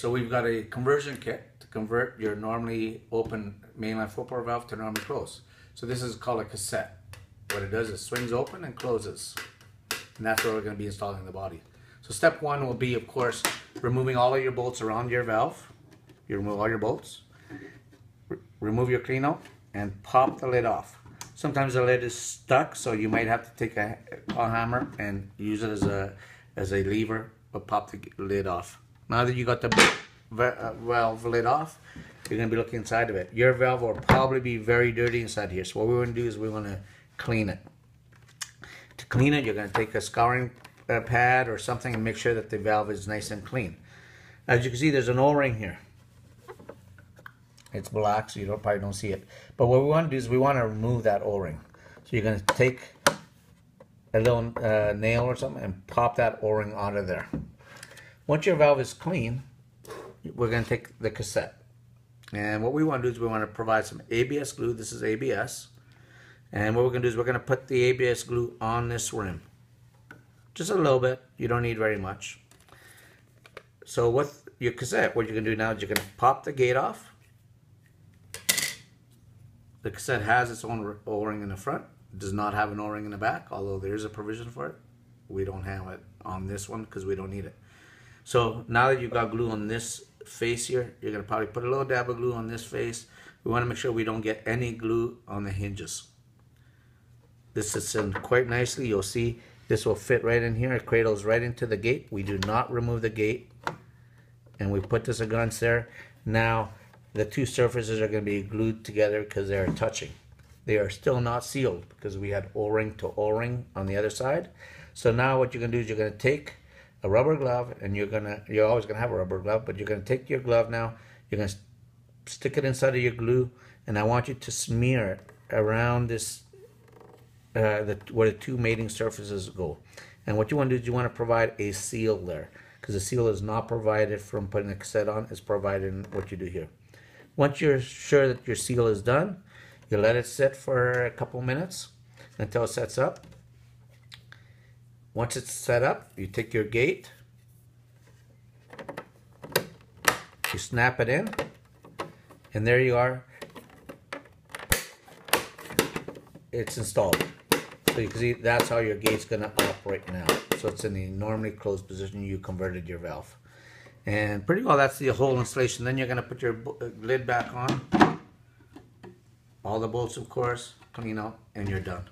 So we've got a conversion kit to convert your normally open mainline four-port valve to normally close. So this is called a cassette. What it does is swings open and closes. And that's where we're going to be installing the body. So step one will be, of course, removing all of your bolts around your valve. You remove all your bolts. Re remove your cleanout and pop the lid off. Sometimes the lid is stuck, so you might have to take a, a hammer and use it as a as a lever, but pop the lid off. Now that you got the uh, valve lid off, you're going to be looking inside of it. Your valve will probably be very dirty inside here. So what we want to do is we want to clean it. To clean it, you're going to take a scouring uh, pad or something and make sure that the valve is nice and clean. As you can see, there's an O-ring here. It's black, so you don't, probably don't see it. But what we want to do is we want to remove that O-ring. So you're going to take a little uh, nail or something and pop that O-ring out of there. Once your valve is clean, we're going to take the cassette. And what we want to do is we want to provide some ABS glue. This is ABS. And what we're going to do is we're going to put the ABS glue on this rim. Just a little bit. You don't need very much. So with your cassette, what you're going to do now is you're going to pop the gate off. The cassette has its own O-ring in the front. It does not have an O-ring in the back, although there is a provision for it. We don't have it on this one because we don't need it. So now that you've got glue on this face here, you're going to probably put a little dab of glue on this face. We want to make sure we don't get any glue on the hinges. This sits in quite nicely. You'll see this will fit right in here. It cradles right into the gate. We do not remove the gate. And we put this against there. Now, the two surfaces are going to be glued together because they are touching. They are still not sealed because we had O-ring to O-ring on the other side. So now what you're to do is you're going to take a rubber glove, and you're gonna you're always gonna have a rubber glove, but you're gonna take your glove now. You're gonna stick it inside of your glue, and I want you to smear it around this uh, the where the two mating surfaces go. And what you want to do is you want to provide a seal there, because the seal is not provided from putting the cassette on. It's provided in what you do here. Once you're sure that your seal is done, you let it sit for a couple minutes until it sets up. Once it's set up, you take your gate, you snap it in, and there you are. It's installed. So you can see that's how your gate's going to operate now. So it's in the normally closed position. You converted your valve. And pretty well that's the whole installation. Then you're going to put your uh, lid back on. All the bolts, of course, clean out, and you're done.